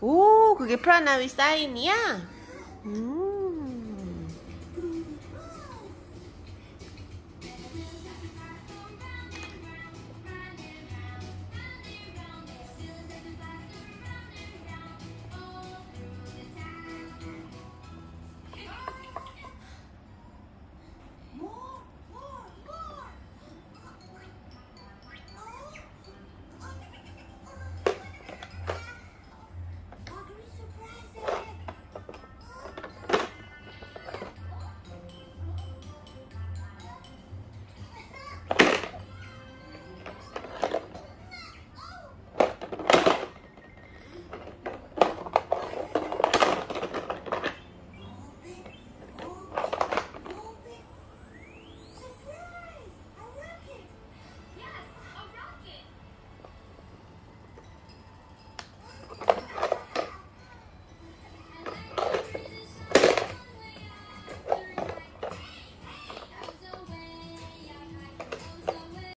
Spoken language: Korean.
오, 그게 프라나위 사인이야? 음.